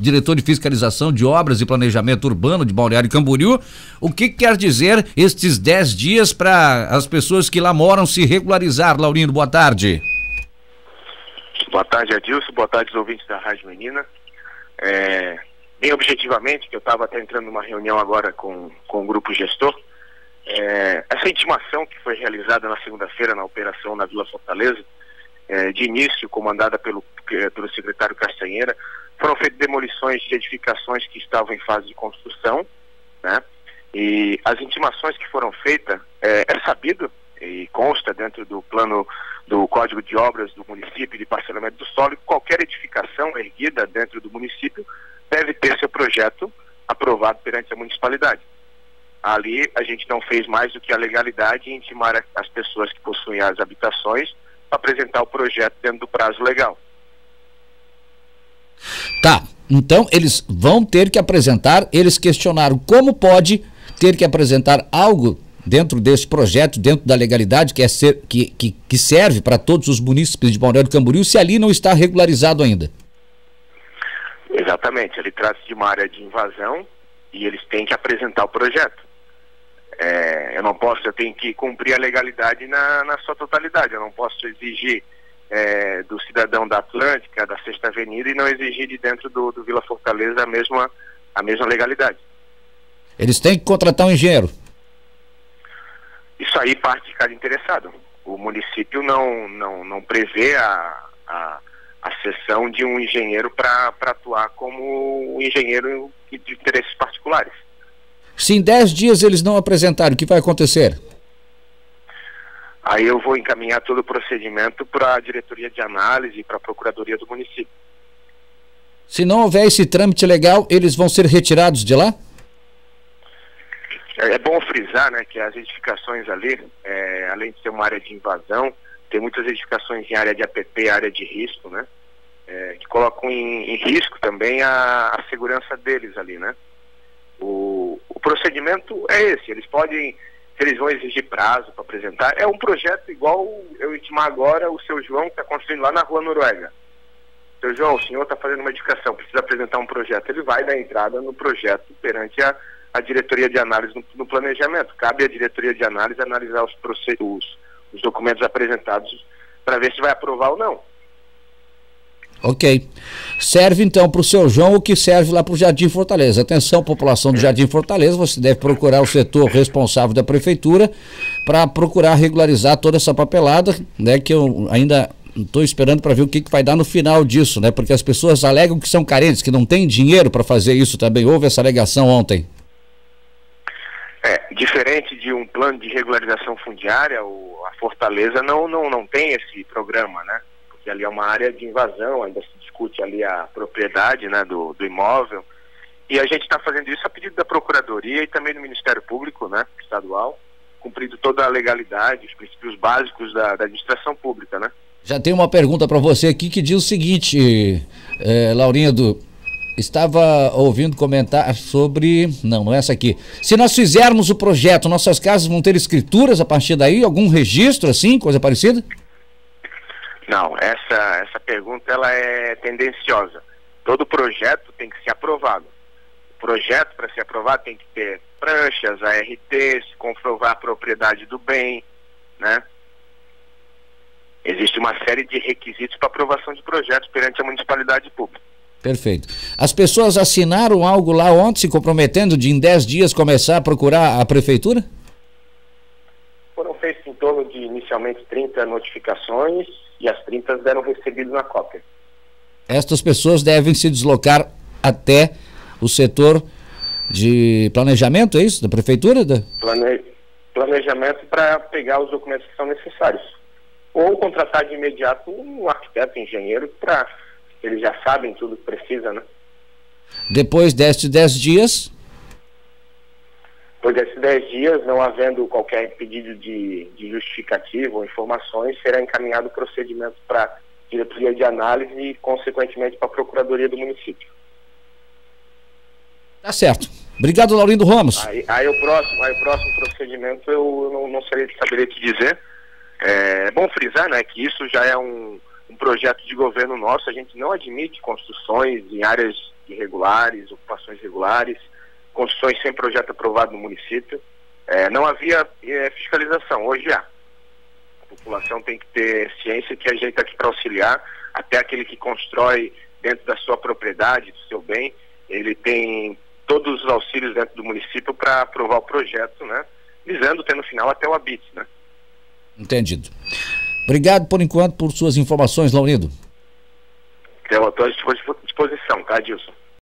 diretor de fiscalização de obras e planejamento urbano de Balneário Camboriú. O que quer dizer estes 10 dias para as pessoas que lá moram se regularizar? Laurindo, boa tarde. Boa tarde, Adilson. Boa tarde, ouvintes da Rádio Menina. É, bem objetivamente, que eu estava até entrando numa reunião agora com, com o grupo gestor, é, essa intimação que foi realizada na segunda-feira na operação na Vila Fortaleza, é, de início comandada pelo, pelo secretário Castanheira, foram feitas demolições de edificações que estavam em fase de construção, né? E as intimações que foram feitas, é, é sabido e consta dentro do plano do Código de Obras do município de parcelamento do solo, qualquer edificação erguida dentro do município deve ter seu projeto aprovado perante a municipalidade. Ali a gente não fez mais do que a legalidade e intimar as pessoas que possuem as habitações para apresentar o projeto dentro do prazo legal. Tá, então eles vão ter que apresentar, eles questionaram como pode ter que apresentar algo dentro desse projeto, dentro da legalidade que, é ser, que, que, que serve para todos os munícipes de Balneário Camboriú, se ali não está regularizado ainda. Exatamente, ele trata de uma área de invasão e eles têm que apresentar o projeto. É, eu não posso, eu tenho que cumprir a legalidade na, na sua totalidade. Eu não posso exigir é, do cidadão da Atlântica, da Sexta Avenida e não exigir de dentro do, do Vila Fortaleza a mesma, a mesma legalidade. Eles têm que contratar um engenheiro. Isso aí parte de cada interessado. O município não, não, não prevê a, a, a sessão de um engenheiro para atuar como um engenheiro de interesses particulares. Se em 10 dias eles não apresentarem, o que vai acontecer? Aí eu vou encaminhar todo o procedimento para a diretoria de análise para a procuradoria do município. Se não houver esse trâmite legal, eles vão ser retirados de lá? É, é bom frisar né, que as edificações ali, é, além de ser uma área de invasão, tem muitas edificações em área de APP, área de risco, né? É, que colocam em, em risco também a, a, segurança deles ali, né? O, o procedimento é esse, eles podem, eles vão exigir prazo para apresentar, é um projeto igual eu intimar agora o seu João que está construindo lá na rua Noruega. Seu João, o senhor está fazendo uma edificação, precisa apresentar um projeto, ele vai dar entrada no projeto perante a, a diretoria de análise no, no, planejamento. Cabe à diretoria de análise analisar os, os, os documentos apresentados para ver se vai aprovar ou não. Ok. Serve então para o seu João o que serve lá para o Jardim Fortaleza. Atenção, população do Jardim Fortaleza, você deve procurar o setor responsável da prefeitura para procurar regularizar toda essa papelada, né? Que eu ainda estou esperando para ver o que, que vai dar no final disso, né? Porque as pessoas alegam que são carentes, que não têm dinheiro para fazer isso também. Houve essa alegação ontem. É, diferente de um plano de regularização fundiária, o, a Fortaleza não, não, não tem esse programa, né? Porque ali é uma área de invasão, ainda se discute ali a propriedade né, do, do imóvel. E a gente está fazendo isso a pedido da Procuradoria e também do Ministério Público, né, estadual, cumprindo toda a legalidade, os princípios básicos da, da administração pública, né? Já tem uma pergunta para você aqui que diz o seguinte, é, Laurinha do estava ouvindo comentar sobre. Não, não é essa aqui. Se nós fizermos o projeto, nossas casas vão ter escrituras a partir daí? Algum registro assim, coisa parecida? Não, essa, essa pergunta ela é tendenciosa. Todo projeto tem que ser aprovado. O projeto, para ser aprovado, tem que ter pranchas, ARTs, comprovar a propriedade do bem, né? Existe uma série de requisitos para aprovação de projetos perante a municipalidade pública. Perfeito. As pessoas assinaram algo lá ontem se comprometendo de em 10 dias começar a procurar a prefeitura? Foram feitas em torno de inicialmente 30 notificações e as 30 deram recebido na cópia. Estas pessoas devem se deslocar até o setor de planejamento, é isso? Da prefeitura? Da... Plane... Planejamento para pegar os documentos que são necessários. Ou contratar de imediato um arquiteto, um engenheiro para eles já sabem tudo que precisa, né? Depois destes 10 dias? Depois desses 10 dias, não havendo qualquer pedido de, de justificativa ou informações, será encaminhado o procedimento para a diretoria de análise e, consequentemente, para a procuradoria do município. Tá certo. Obrigado, Laurindo Ramos. Aí, aí, o, próximo, aí o próximo procedimento eu não, não saber te dizer. É, bom frisar né, que isso já é um, um projeto de governo nosso, a gente não admite construções em áreas irregulares, ocupações regulares, construções sem projeto aprovado no município. É, não havia é, fiscalização, hoje há. A população tem que ter ciência que a gente está aqui para auxiliar, até aquele que constrói dentro da sua propriedade, do seu bem, ele tem todos os auxílios dentro do município para aprovar o projeto, né? Visando ter no final até o habite, né? Entendido. Obrigado por enquanto por suas informações, Laurindo. Estou à disposição, tá, Dilson?